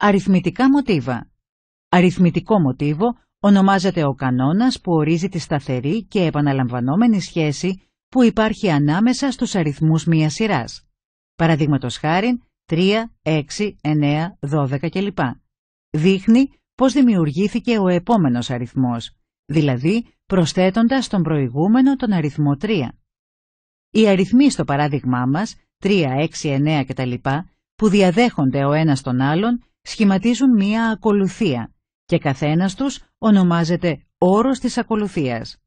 Αριθμητικά μοτίβα Αριθμητικό μοτίβο ονομάζεται ο κανόνας που ορίζει τη σταθερή και επαναλαμβανόμενη σχέση που υπάρχει ανάμεσα στους αριθμούς μίας σειράς. Παραδείγματος χάριν 3, 6, 9, 12 κλπ. Δείχνει πώς δημιουργήθηκε ο επόμενος αριθμός, δηλαδή προσθέτοντας τον προηγούμενο τον αριθμό 3. Οι αριθμοί στο παράδειγμά μας, 3, 6, 9 κτλ, που διαδέχονται ο ένας τον άλλον, σχηματίζουν μία ακολουθία και καθένας τους ονομάζεται όρος της ακολουθίας.